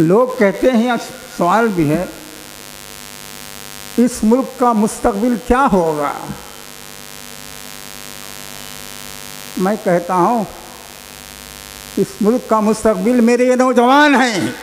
लोग कहते हैं सवाल भी है, इस मुल्क का मुस्तबिल क्या होगा? मैं कहता हूँ, इस मुल्क का मुस्तबिल मेरे ये नौजवान हैं।